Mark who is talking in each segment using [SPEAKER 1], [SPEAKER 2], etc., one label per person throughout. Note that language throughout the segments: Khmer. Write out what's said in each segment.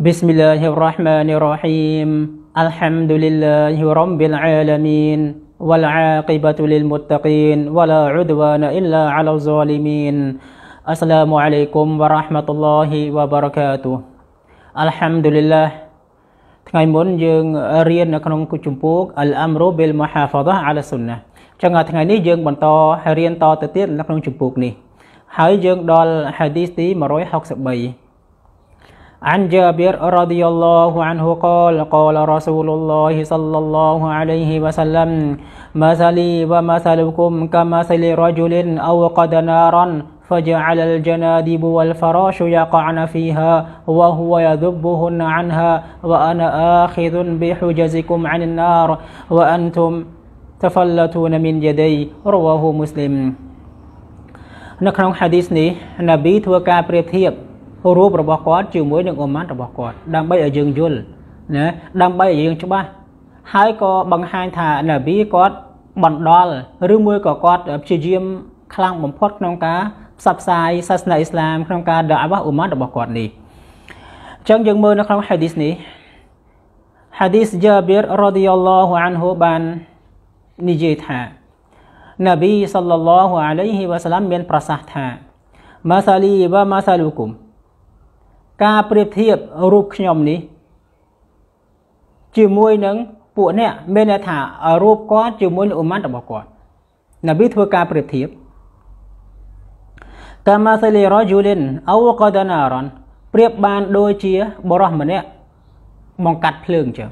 [SPEAKER 1] بسم الله الرحمن الرحيم الحمد لله رب العالمين والعاقبة للمتقين ولا عدوان إلا على الظالمين السلام عليكم ورحمة الله وبركاته الحمد لله ថ្ងៃមុនយើងរៀននៅក្នុងជំពូក Al-Amru bil Muhafadhah 'ala Sunnah ចឹងថ្ងៃនេះយើងបន្តរៀនតទៅទៀតនៅក្នុងជំពូកនេះហើយយើងដល់ Hadith ទី163 عن جابر رضي الله عنه قال قال رسول الله صلى الله عليه وسلم مثلي ومثلكم كمثل رجل أوقد نارا فجعل الجنادب والفراش يقعن فيها وهو يذبهن عنها وأنا آخذ بحجزكم عن النار وأنتم تفلتون من يدي رواه مسلم នៅក្នុង hadith នេះនប៊ីធ្វើការប្រៀបធៀប រូបរបស់គាត់ជាមួយនឹងអ៊ុម៉ាត់របស់គាត់ដើម្បីឲ្យយើងយល់ណាដើម្បីឲ្យយើងច្បាស់ហើយក៏បង្ហាញថានប៊ីគាត់បណ្ដល់ឬមួយក៏គាត់ព្យាយាមខ្លាំងបំផុតក្នុងការផ្សព្វផ្សាយសាសនាអ៊ីស្លាមក្នុងការដាវ៉ាអ៊ុម៉ាត់របស់គាត់នេះអញ្ចឹងយើងមើលនៅក្នុងហាឌីសនេះហាឌីសយ៉ាប៊ីររ៉ាឌីយ៉ាឡោះអានហូបាននិយាយថានប៊ីសល្លឡោះអាឡៃហ៊ីវ៉ាសាឡាមមានប្រសាសន៍ថាម៉ាសាលីវ៉ាម៉ាសាលូគុំ ការប្រៀបធៀបរូបខ្ញុំនេះជាមួយនឹងពួកអ្នកមានន័យថារូបគាត់ជាមួយនឹងអ៊ុម៉ាត់របស់គាត់នប៊ីធ្វើការប្រៀបធៀបកាមាសាលីរ៉ជូលិនអូកដណារ៉នប្រៀបបានដូចជាបរោះម្នាក់បង្កាត់ភ្លើងចឹង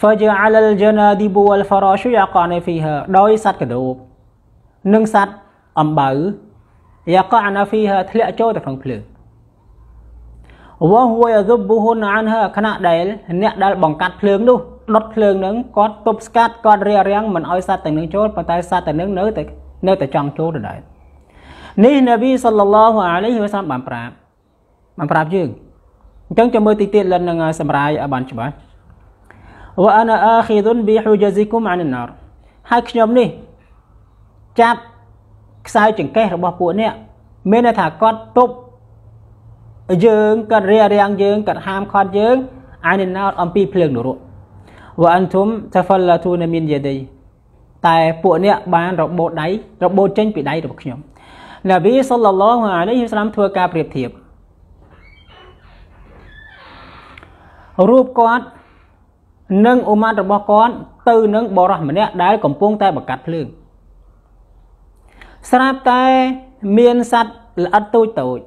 [SPEAKER 1] فجعل الجنادب والفراش يقعن فيها ដោយសត្វកដោបនិងសត្វអំបៅ យ៉ាកអាណាហ្វីហាធ្លាក់ចូលទៅក្នុងភ្លើងវហួយអឌុបហ៊ុនអានហាខណៈដែលអ្នកដែលបង្កាត់ភ្លើងនោះដុតភ្លើងនឹងគាត់ទប់ស្កាត់គាត់រារាំងមិនឲ្យសត្វទាំងនឹងចូលប៉ុន្តែសត្វទាំងនឹងនៅតែនៅតែចង់ចូលដដែលនេះនប៊ីសល្លឡោះអាឡៃហ៊ីវ៉ាសាឡាមបានប្រាប់បានប្រាប់យើងអញ្ចឹងចាំមើលតិចទៀតលិននឹងសម្រាយឲ្យបានច្បាស់វ៉ាអាណាអាខីឌុនប៊ីហ៊ូជាស៊ីគុំអានណារហើយខ្ញុំនេះចាប់ ខ្សែចង្កេះរបស់ពួកអ្នកមានន័យថាគាត់ទប់យើងគាត់រារាំងយើងគាត់ហាមឃាត់យើងអានិណោតអំពីភ្លើងនរកវ៉ាអនទុំតាហ្វឡាទូនមីនយ៉ាដៃតែពួកអ្នកបានរបូតដៃរបូតចេញពីដៃរបស់ខ្ញុំនប៊ីសល្លឡោះអាឡៃហ៊ីវសាឡាមធ្វើការប្រៀបធៀបរូបគាត់និងអ៊ុម៉ាត់របស់គាត់ទៅនឹងបរោះម្នាក់ដែលកំពុងតែបកាត់ភ្លើង ស្រាប់តែមានសត្វល្អិតតូចតូច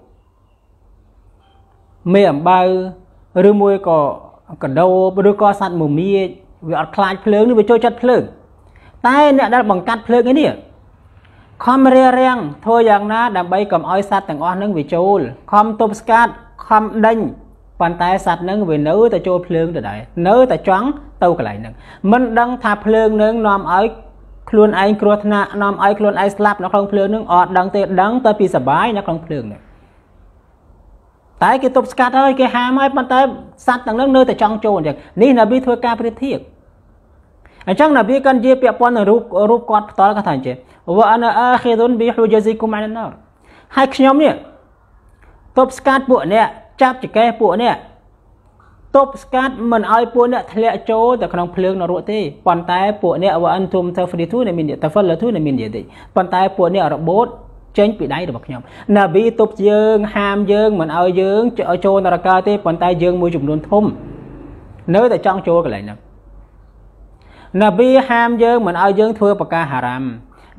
[SPEAKER 1] មេអំបៅឬមួយក៏កដោបឬក៏សត្វមមាញវាអត់ខ្លាចភ្លើងនេះវាចូលចិត្តភ្លើងតែអ្នកដែលបង្កាត់ភ្លើងឯនេះខំរារាំងធ្វើយ៉ាងណាដើម្បីកុំឲ្យសត្វទាំងអស់នឹងវាចូលខំទប់ស្កាត់ខំដេញប៉ុន្តែសត្វនឹងវានៅតែចូលភ្លើងដដែលនៅតែចង់ទៅកន្លែងហ្នឹងមិនដឹងថាភ្លើងនឹងនាំឲ្យ ខ្លួនឯងគ្រោះថ្នាក់នាំឲ្យខ្លួនឯងស្លាប់នៅក្នុងភ្លើងនឹងអត់ដឹងទេដឹងតែពីសបាយនៅក្នុងភ្លើងនេះតែគេទប់ស្កាត់ហើយគេហាមហើយប៉ុន្តែសត្វទាំងនោះនៅតែចង់ចូលអញ្ចឹងនេះនប៊ីធ្វើការប្រៀបធៀបអញ្ចឹងនប៊ីកាន់ជាពាក់ព័ន្ធនឹងរូបរូបគាត់ផ្ទាល់គាត់ថាអញ្ចឹងវ៉ាអាណាអាខិរុនប៊ីហ៊ូជាស៊ីគុំអានណាហើយខ្ញុំនេះទប់ស្កាត់ពួកអ្នកចាប់ចកេះពួកអ្នក ទប់ស្កាត់មិនឲ្យពួកអ្នកធ្លាក់ចូលទៅក្នុងភ្លើងនរកទេប៉ុន្តែពួកអ្នកវ៉ាអនទុំតាហ្វរីទូនៃមានតាហ្វលទូនៃមានយទេប៉ុន្តែពួកអ្នករបូតចេញពីដៃរបស់ខ្ញុំណាប៊ីទប់យើងហាមយើងមិនឲ្យយើងចូលនរកាទេប៉ុន្តែយើងមួយចំនួនធំនៅតែចង់ចូលកន្លែងហ្នឹងណាប៊ីហាមយើងមិនឲ្យយើងធ្វើបកាហារ៉ាម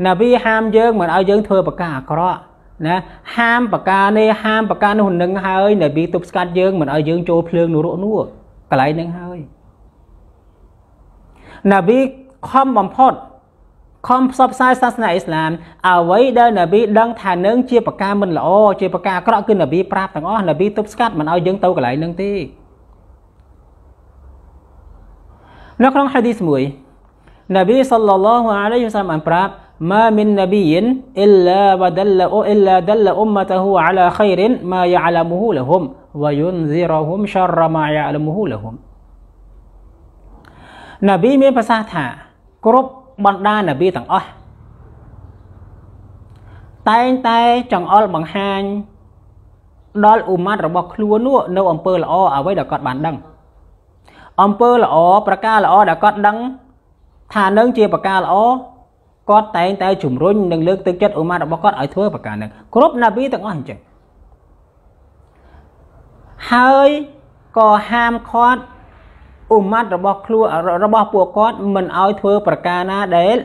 [SPEAKER 1] ណាប៊ីហាមយើងមិនឲ្យយើងធ្វើបកាអាក្រក់ ណាហាមបកានេះហាមបកានោះនឹងហើយនប៊ីទប់ស្កាត់យើងមិនឲ្យយើងចូលភ្លើងនរកនោះកន្លែងហ្នឹងហើយនប៊ីខំបំផុតខំផ្សព្វផ្សាយសាសនាអ៊ីស្លាមអ្វីដែលនប៊ីដឹងថានឹងជាប្រការមិនល្អជាប្រការអាក្រក់គឺនប៊ីប្រាប់ទាំងអស់នប៊ីទប់ស្កាត់មិនឲ្យយើងទៅកន្លែងហ្នឹងទេនៅក្នុងហាឌីសមួយនប៊ីសល្លឡោះអាឡៃហ៊ីវសាឡាមបានប្រាប់ ما من نبي إلا ودل إلا دل أمته على خير ما يعلمه لهم وينذرهم شر ما يعلمه لهم នប៊ីមានប្រសាសន៍ថាគ្រប់បណ្ដានប៊ីទាំងអស់តែងតែចង្អុលបង្ហាញ ដល់អ៊ុម៉ាត់របស់ខ្លួននោះនៅអំពើល្អអ្វីដែលគាត់បានដឹងអំពើល្អប្រការល្អដែលគាត់ដឹងថានឹងជាប្រការល្អ គាត់តែងតែជំរុញនិងលើកទឹកចិត្តអ៊ុម៉ាត់របស់គាត់ឲ្យធ្វើប្រការហ្នឹងគ្រប់ណាប៊ីទាំងអស់អញ្ចឹងហើយក៏ហាមឃាត់អ៊ុម៉ាត់របស់ខ្លួនរបស់ពួកគាត់មិនឲ្យធ្វើប្រការណាដែល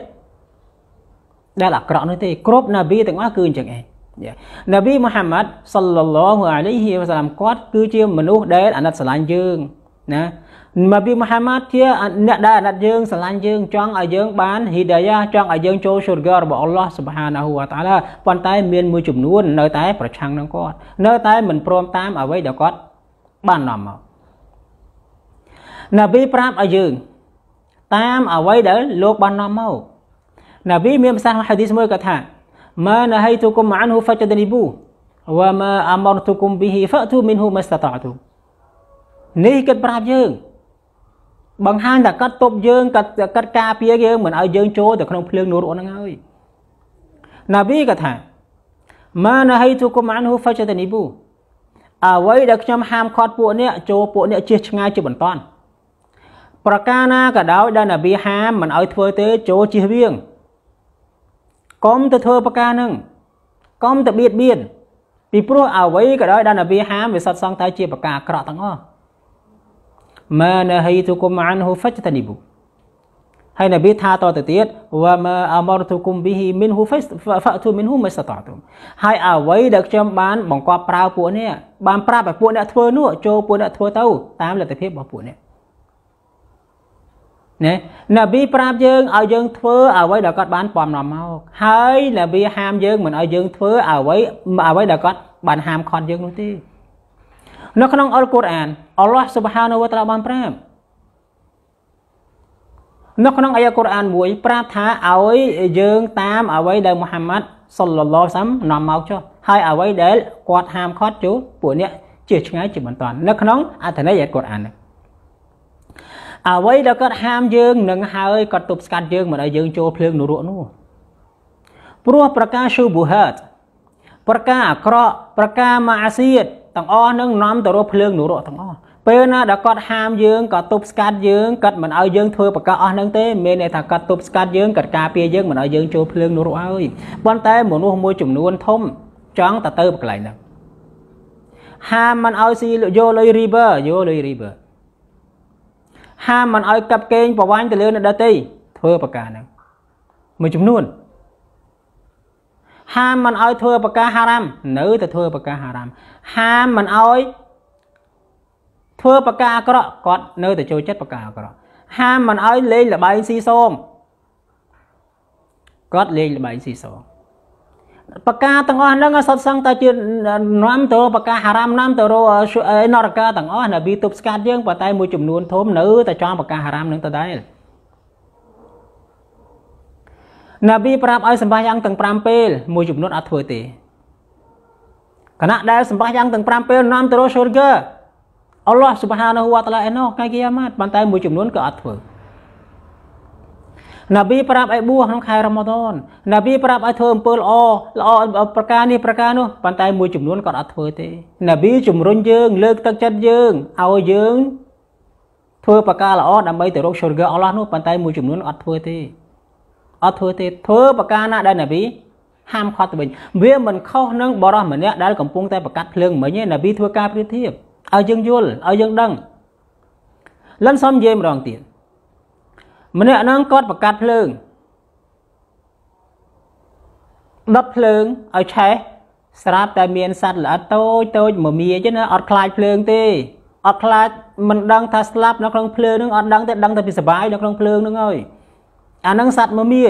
[SPEAKER 1] ដែលអាក្រក់នោះទេគ្រប់ណាប៊ីទាំងអស់គឺអញ្ចឹងឯងណាប៊ីមូហាម៉ាត់សល្លឡោះអាឡៃហ៊ីវសាឡាមគាត់គឺជាមនុស្សដែលអាណិតស្រឡាញ់យើងណា ណាប៊ីមូហាម៉ាត់ជាអ្នកដែលអាណិតយើងស្រឡាញ់យើងចង់ឲ្យយើងបានហ៊ីដាយ៉ាចង់ឲ្យយើងចូលស៊ុរហ្គារបស់អល់ឡោះស៊ុបហានាហ៊ូវតាឡាប៉ុន្តែមានមួយចំនួននៅតែប្រឆាំងនឹងគាត់នៅតែមិនព្រមតាមអ្វីដែលគាត់បាននាំមកណាប៊ីប្រាប់ឲ្យយើងតាមអ្វីដែលលោកបាននាំមកណាប៊ីមានប្រសាសន៍ហាឌីសមួយគាត់ថាម៉ានហៃទុគុមអានហ៊ូហ្វាចដនីប៊ូវ៉ាម៉ាអាមរទុគុមប៊ីហ៊ីហ្វាទូមីនហ៊ូមស្តាតាទូនេះគាត់ប្រាប់យើង បង្ហាញថាគាត់ទប់យើងគាត់គាត់ការពារយើងមិនឲ្យយើងចូលទៅក្នុងភ្លើងនរហ្នឹងហើយណាប៊ីក៏ថាម៉ានហៃទុគុមអានហ៊ូហ្វាចដនីប៊ូអ្វីដែលខ្ញុំហាមឃាត់ពួកអ្នកចូលពួកអ្នកជិះឆ្ងាយជាបន្តប្រការណាក៏ដោយដែលនប៊ីហាមមិនឲ្យធ្វើទេចូលជិះវៀងកុំទៅធ្វើប្រការហ្នឹងកុំទៅបៀតបៀនពីព្រោះអ្វីក៏ដោយដែលនប៊ីហាមវាសត្វសង្ឃតែជាប្រការអាក្រក់ទាំងអស់ ម៉ានហៃទុគុមអានហ៊ូហ្វិចតនីប៊ូហើយនប៊ីថាតទៅទៀតវ៉ាម៉ាអាមរទុគុមប៊ីហ៊ីមីនហ៊ូហ្វ៉ាទូមីនហ៊ូមស្តាតុមហើយអ្វីដែលខ្ញុំបានបង្កប់ប្រើពួកនេះបានប្រាប់ឲ្យពួកអ្នកធ្វើនោះចូលពួកអ្នកធ្វើទៅតាមលទ្ធភាពរបស់ពួកនេះណានប៊ីប្រាប់យើងឲ្យយើងធ្វើអ្វីដែលគាត់បានពំនាំមកហើយនប៊ីហាមយើងមិនឲ្យយើងធ្វើអ្វីអ្វីដែលគាត់បានហាមខន់យើងនោះទេ នៅក្នុងអល់កុរអានអល់ឡោះស៊ុបហានវតាឡាបានប្រាប់នៅក្នុងអាយ៉ាកុរអានមួយ ប្រាប់ថាឲ្យយើងតាមអ្វីដែលមូហាម៉ាត់សុលឡោសាំនាំមកចុះហើយអ្វីដែលគាត់ហាមខត់ជួពួកអ្នកជាឆ្ងាយជាបន្តនៅក្នុងអត្ថន័យអាយ៉ាកុរអាននេះអ្វីដែលគាត់ហាមយើងនឹងហើយគាត់ទប់ស្កាត់យើងមិនឲ្យយើងចូលភ្លើងនរកនោះព្រោះប្រការស៊ូប៊ូហាតប្រការអាក្រក់ប្រការម៉ាអាសៀត ទាំងអស់នឹងនាំទៅរកភ្លើងនរកទាំងអស់ពេលណាដែលគាត់ហាមយើងគាត់ទប់ស្កាត់យើងគាត់មិនឲ្យយើងធ្វើប្រកាសអស់ហ្នឹងទេមានន័យថាគាត់ទប់ស្កាត់យើងគាត់ការពារយើងមិនឲ្យយើងចូលភ្លើងនរកហើយប៉ុន្តែមនុស្សមួយចំនួនធំចង់ទៅទៅកន្លែងហ្នឹងហាមមិនឲ្យស៊ីយកលុយ river យកលុយ river ហាមមិនឲ្យកាប់កេងប្រវាញ់ទៅលើអ្នកដទៃធ្វើប្រការហ្នឹងមួយចំនួន ហាមមិនឲ្យធ្វើប្រការហារ៉ាមនៅតែធ្វើប្រការហារ៉ាមហាមមិនឲ្យធ្វើប្រការអាក្រក់គាត់នៅតែចូលចិត្តប្រការអាក្រក់ហាមមិនឲ្យលេងលបែងស៊ីសងគាត់លេងលបែងស៊ីសងបកាទាំងអស់ហ្នឹងសុទ្ធសឹងតែជានាំទៅបកាហារ៉ាមនាំទៅរនរកាទាំងអស់ណាប៊ីទប់ស្កាត់យើងប៉ុន្តែមួយចំនួនធំនៅតែចង់បកាហារ៉ាមនឹងទៅដែរ ណាប៊ីប្រាប់ឲ្យសម្បាយ៉ាងទាំង5ពេលមួយចំនួនអត់ធ្វើទេគណៈដែលសម្បាយ៉ាងទាំង5ពេលនាំទៅរស៊ូលហ្គើអល់ឡោះស៊ុបហានាហ៊ូវតាឡាឯណោះថ្ងៃគីយ៉ាម៉ាត់ប៉ុន្តែមួយចំនួនក៏អត់ធ្វើណាប៊ីប្រាប់ឲ្យបួសក្នុងខែរ៉ម៉ាដនណាប៊ីប្រាប់ឲ្យធ្វើអំពើល្អល្អប្រការនេះប្រការនោះប៉ុន្តែមួយចំនួនគាត់អត់ធ្វើទេណាប៊ីជំរុញយើងលើកទឹកចិត្តយើងឲ្យយើងធ្វើប្រការល្អដើម្បីទៅរក sugar អល់ឡោះនោះប៉ុន្តែមួយចំនួនអត់ធ្វើទេ អត់ធ្វើទេធ្វើប្រការណាដែលណាប៊ីហាមខត់ទៅវិញវាមិនខុសនឹងបរោះម្នាក់ដែលកំពុងតែប្រកាសភ្លើងមិញទេណាប៊ីធ្វើការប្រៀបធៀបឲ្យយើងយល់ឲ្យយើងដឹងលិនសំនិយាយម្ដងទៀតម្នាក់ហ្នឹងគាត់ប្រកាសភ្លើងដុតភ្លើងឲ្យឆេះស្រាប់តែមានសត្វល្អិតតូចតូចមមាចឹងណាអត់ខ្លាចភ្លើងទេអត់ខ្លាចមិនដឹងថាស្លាប់នៅក្នុងភ្លើងហ្នឹងអត់ដឹងទេដឹងតែពីសុបាយនៅក្នុងភ្លើងហ្នឹងហើយ អាហ្នឹងសត្វមមា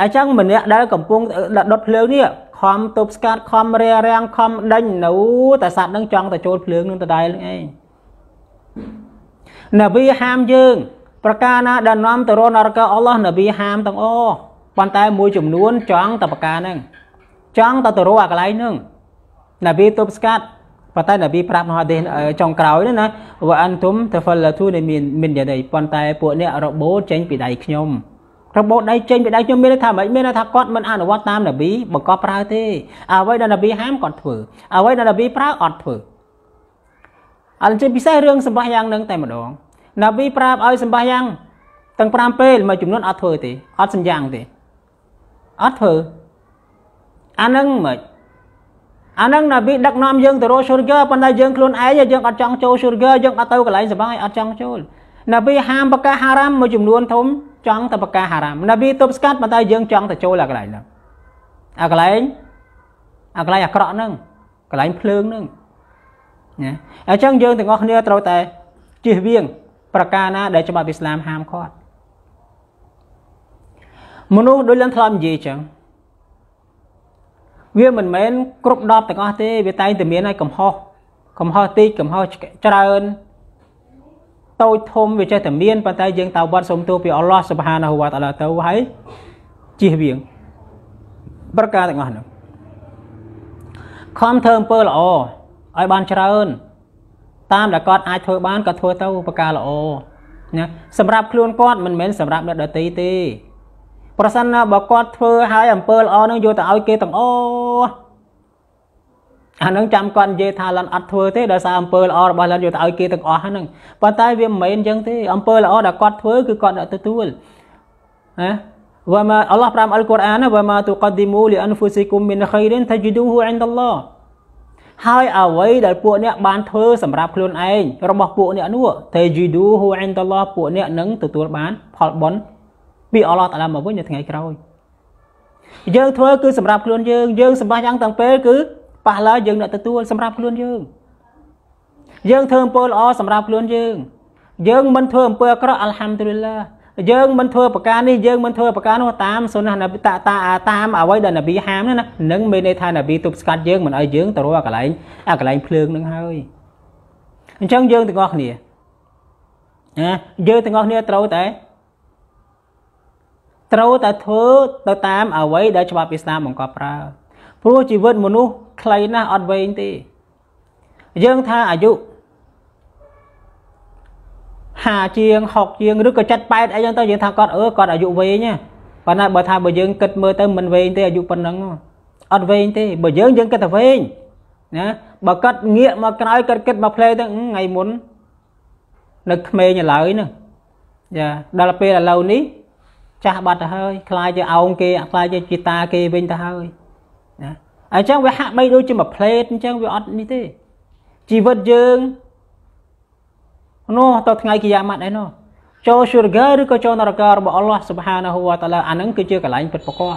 [SPEAKER 1] អញ្ចឹងម្នាក់ដែលកំពុងដុតភ្លើងនេះខំទប់ស្កាត់ខំរារាំងខំដេញនៅតែសត្វហ្នឹងចង់ទៅចូលភ្លើងនឹងដដែលហ្នឹងឯងនប៊ីហាមយើង ប្រការណាដែលនាំទៅរនរកអល់ឡោះនប៊ីហាមទាំងអស់ប៉ុន្តែមួយចំនួនចង់តែប្រការហ្នឹងចង់ទៅទៅរកអាកន្លែងហ្នឹងនប៊ីទប់ស្កាត់ប៉ុន្តែនប៊ីប្រាប់នៅហាឌីសចុងក្រោយហ្នឹងណាវ៉ាអានទុំតហ្វលទូនៃមានមានយ៉ាងនេះប៉ុន្តែពួកអ្នករបូតចេញពីដៃខ្ញុំ របូតដៃចេញពីដៃខ្ញុំមានន័យថាមិនមានន័យថាគាត់មិនអនុវត្តតាមនប៊ីបង្កប់ប្រើទេអ្វីដែលនប៊ីហាមគាត់ធ្វើអ្វីដែលនប៊ីប្រើអត់ធ្វើអញ្ចឹងពិសេសរឿងសម្បាយ៉ាងនឹងតែម្ដងនប៊ីប្រាប់ឲ្យសម្បាយ៉ាងទាំង5ពេលមួយចំនួនអត់ធ្វើទេអត់សម្យ៉ាងទេអត់ធ្វើអានឹងមិនអានឹងនប៊ីដឹកនាំយើងទៅរកស៊ូរហ្គាប៉ុន្តែយើងខ្លួនឯងយើងអត់ចង់ចូលស៊ូរហ្គាយើងអត់ទៅកន្លែងសបាយអត់ចង់ចូលនប៊ីហាមប្រកាសហារ៉ាមមួយចំនួនធំ ចង់ទៅប្រកាសហារ៉ាមនប៊ីទប់ស្កាត់ប៉ុន្តែយើងចង់ទៅចូលអាកន្លែងហ្នឹងអាកន្លែងអាកន្លែងអាក្រក់ហ្នឹងកន្លែងភ្លើងហ្នឹងណាអញ្ចឹងយើងទាំងអស់គ្នាត្រូវតែជៀសវាង ប្រការណាដែលច្បាប់អ៊ីស្លាមហាមឃាត់មនុស្សដូចលំធ្លាប់និយាយអញ្ចឹងវាមិនមែនគ្រប់10ទាំងអស់ទេវាតែងតែមានឲ្យកំហុសកំហុសតិចកំហុសច្រើន តូចធំវាចេះតែមានប៉ុន្តែយើងតើវត្តសុំទោសពីអល់ឡោះសុបហានាហ៊ូវតាឡាទៅហើយជិះវៀងប្រការទាំងអស់នោះខំធ្វើអំពើល្អឲ្យបានច្រើនតាមដែលគាត់អាចធ្វើបានក៏ធ្វើទៅប្រការល្អណាសម្រាប់ខ្លួនគាត់មិនមែនសម្រាប់អ្នកដទៃទេប្រសិនណាបើគាត់ធ្វើឲ្យអំពើល្អនឹងយកទៅឲ្យគេទាំងអស់ អានឹងចាំគាត់និយាយថាលន់អត់ធ្វើទេដោយសារអំពើល្អរបស់លន់យកទៅឲ្យគេទាំងអស់ហ្នឹងប៉ុន្តែវាមិនមែនអញ្ចឹងទេអំពើល្អដែលគាត់ធ្វើគឺគាត់អ្នកទទួលណាវ៉ាម៉ាអល់ឡោះប្រាំអល់កុរអានវ៉ាម៉ាទុកឌីមូលីអនហ្វូស៊ីគុំមីនខៃរិនតជីឌូហ៊ូអិនដឡោះហើយអ្វីដែលពួកអ្នកបានធ្វើសម្រាប់ខ្លួនឯងរបស់ពួកអ្នកនោះតជីឌូហ៊ូអិនដឡោះពួកអ្នកនឹងទទួលបាន ផលបុណ្យពីអល់ឡោះតាឡាមកវិញនៅថ្ងៃក្រោយយើងធ្វើគឺសម្រាប់ខ្លួនយើងយើងសម្បាយ៉ាងទាំងពេលគឺ ប៉ះឡើយយើងអ្នកទទួលសម្រាប់ខ្លួនយើង យើងធ្វើអំពើល្អសម្រាប់ខ្លួនយើង យើងមិនធ្វើអំពើអាក្រក់អល់ហាំឌុលឡាយើងមិនធ្វើប្រការនេះយើងមិនធ្វើប្រការនោះតាមសុណានប៊ីតាតាតាមអ្វីដែលនប៊ីហាមណានឹងមានន័យថានប៊ីទប់ស្កាត់យើងមិនឲ្យយើងទៅរកកន្លែងអាកន្លែងភ្លើងនឹងហើយអញ្ចឹងយើងទាំងអស់គ្នាណាយើងទាំងអស់គ្នាត្រូវតែត្រូវតែធ្វើទៅតាមអ្វីដែលច្បាប់អ៊ីស្លាមបង្កប់ប្រើ ព្រោះជីវិតមនុស្សខ្លីណាស់អត់វែងទេយើងថាអាយុ50ជាង60ជាងឬក៏78អីចឹងទៅយើងថាគាត់អឺគាត់អាយុវែងណាប៉ុន្តែបើថាបើយើងគិតមើលទៅមិនវែងទេអាយុប៉ុណ្ណឹងអត់វែងទេបើយើងយើងគិតតែវែងណាបើគាត់ងាកមកក្រោយគាត់គិតមកផ្លេទៅថ្ងៃមុននៅក្មេងឥឡូវហ្នឹងចាដល់ពេលឥឡូវនេះចាស់បាត់ទៅហើយខ្លាចជាអោងគេខ្លាចជាជីតាគេវិញទៅហើយ ណាអញ្ចឹងវាហាក់បីដូចជាមួយផ្លេតអញ្ចឹងវាអត់នេះទេជីវិតយើងនោះទៅថ្ងៃគីយ៉ាម៉ាត់ឯនោះចូលស៊ូរហ្គាឬក៏ចូលនរករបស់អល់ឡោះស៊ុបហានាហ៊ូវតាឡាអានឹងគឺជាកន្លែងពិតប្រកប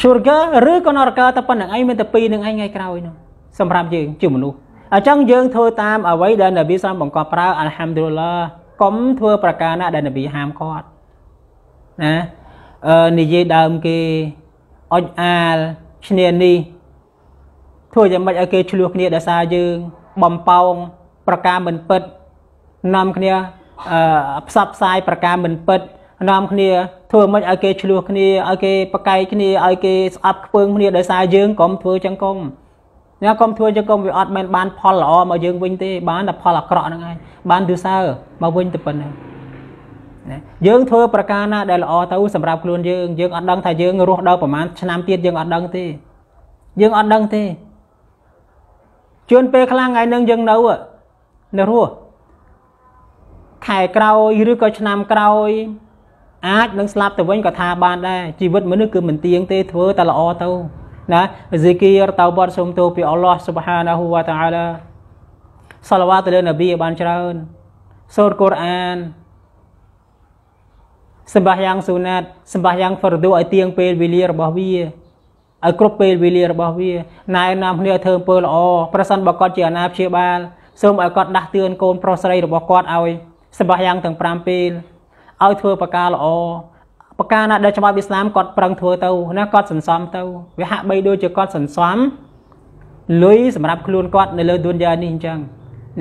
[SPEAKER 1] ស៊ូរហ្គាឬក៏នរកតែប៉ុណ្្នឹងឯងមានតែពីរនឹងឯងថ្ងៃក្រោយនោះសម្រាប់យើងជាមនុស្សអញ្ចឹងយើងធ្វើតាមអ្វីដែលនប៊ីសាមបង្កប់ប្រើអល់ហាំឌុលឡាកុំធ្វើប្រការណាដែលនប៊ីហាមគាត់ណាអឺនិយាយដើមគេ អុចអាលឈ្នានេះធ្វើយ៉ាងម៉េចឲ្យគេឆ្លោះគ្នាដោយសារយើងបំប៉ោងប្រការមិនពិតនាំគ្នាអឺផ្សព្វផ្សាយប្រការមិនពិតនាំគ្នាធ្វើមិនឲ្យគេឆ្លោះគ្នាឲ្យគេប្រកែកគ្នាឲ្យគេស្អប់ខ្ពើមគ្នាដោយសារយើងកុំធ្វើចឹងកុំញ៉ាកុំធ្វើចឹងកុំវាអត់មែនបានផលល្អមកយើងវិញទេបានតែផលអាក្រក់ហ្នឹងឯងបានទិសើមកវិញទៅប៉ុណ្ណឹង ណាយើងធ្វើប្រការណាដែលល្អទៅសម្រាប់ខ្លួនយើងយើងអត់ដឹងថាយើងរស់ដល់ប្រហែលឆ្នាំទៀតយើងអត់ដឹងទេយើងអត់ដឹងទេជួនពេលខ្លាំងថ្ងៃនឹងយើងនៅនៅរស់ខែក្រោយឬក៏ឆ្នាំក្រោយ អាចនឹងស្លាប់ទៅវិញក៏ថាបានដែរជីវិតមនុស្សគឺមិនទៀងទេធ្វើតែល្អទៅណាហ្ស៊ីគីរតោបតសុំទោពីអល់ឡោះស៊ុបហានាហ៊ូវតាអាឡាសាឡាវ៉ាទៅលើនប៊ីបានច្រើនសូត្រកូរ៉ាន សម្បាយ៉ាងស៊ូណាតសម្បាយ៉ាងហ្វរឌូឲ្យទៀងពេលវេលារបស់វាឲ្យគ្រប់ពេលវេលារបស់វាណែនាំគ្នាធ្វើអំពើល្អប្រសិនបើគាត់ជាអាណាព្យាបាលសូមឲ្យគាត់ដាស់តឿនកូនប្រុសស្រីរបស់គាត់ឲ្យសម្បាយ៉ាងទាំង5ពេលឲ្យធ្វើប្រការល្អប្រការណាដែលច្បាប់អ៊ីស្លាមគាត់ប្រឹងធ្វើទៅណាគាត់សន្សំទៅវាហាក់បីដូចជាគាត់សន្សំលុយសម្រាប់ខ្លួនគាត់នៅលើឌុនយ៉ានេះអញ្ចឹង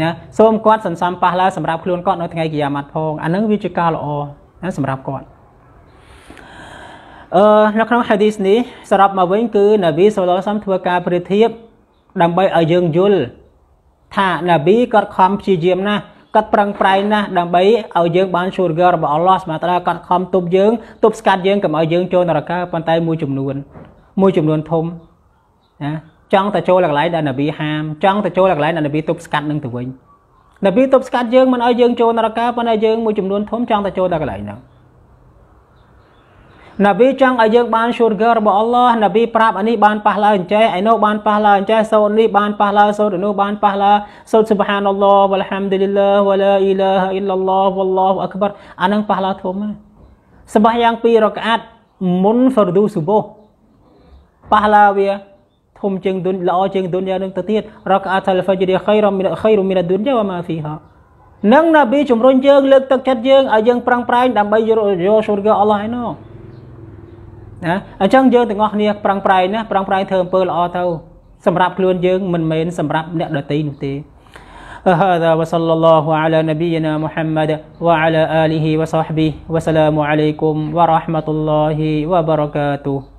[SPEAKER 1] ណាសូមគាត់សន្សំប៉ះឡើសម្រាប់ខ្លួនគាត់នៅថ្ងៃគីយ៉ាម៉ាត់ផងអានឹងវាជាការល្អ ណាសម្រាប់គាត់អឺនៅក្នុង hadith នេះសរុបមកវិញគឺនប៊ីសូឡូសំធ្វើការប្រៀបធៀបដើម្បីឲ្យយើងយល់ថានប៊ីគាត់ខំព្យាយាមណាស់គាត់ប្រឹងប្រែងណាស់ដើម្បីឲ្យយើងបានជួលររបស់អល់ឡោះស្មាតឡាគាត់ខំទប់យើងទប់ស្កាត់យើងកុំឲ្យយើងចូលនរកប៉ុន្តែមួយចំនួន មួយចំនួនធំណាចង់ទៅចូលកន្លែងដែលនប៊ីហាមចង់ទៅចូលកន្លែងដែលនប៊ីទប់ស្កាត់នឹងទៅវិញ នប៊ីទប់ស្កាត់យើងមិនឲ្យយើងចូលនរកប៉ុន្តែយើងមួយចំនួនធំចង់ទៅចូលដល់កន្លែងហ្នឹងនប៊ីចង់ឲ្យយើងបានឈូរហ្គរបស់អល់ឡោះនប៊ីប្រាប់អានេះបានប៉ះឡើអញ្ចេះឯនោះបានប៉ះឡើអញ្ចេះសូត្រនេះបានប៉ះឡើសូត្រនោះបានប៉ះឡើសូត្រស៊ុបហានអល់ឡោះវលហាំឌីលីឡាវឡាអ៊ីឡាហអ៊ីឡឡោះវឡោះអក្បារអានឹងប៉ះឡើធំសម្បះយ៉ាងពីររកាត់មុនហ្វរឌូស៊ូបូប៉ះឡើវា ធំជាងទុនល្អជាងទុនយ៉ាងនឹងទៅទៀតរកាអាតលហ្វាជ្រីខៃរ៉មីនខៃរ៉មីនឌុនយ៉ាវម៉ាហ្វីហានឹងនប៊ីជំរុញយើងលើកទឹកចិត្តយើងឲ្យយើងប្រឹងប្រែងដើម្បីយកយកស៊ូរហ្គអល់ឡោះឯណោះណាអញ្ចឹងយើងទាំងអស់គ្នាប្រឹងប្រែងណាប្រឹងប្រែងធ្វើអំពើល្អទៅសម្រាប់ខ្លួនយើងមិនមែនសម្រាប់អ្នកដទៃនោះទេ هذا وصلى الله على نبينا محمد وعلى آله وصحبه وسلام عليكم ورحمة الله وبركاته